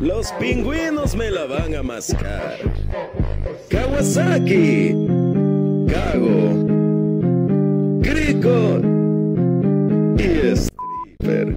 Los pingüinos me la van a mascar. Kawasaki. Kago. Crico. Y stripper.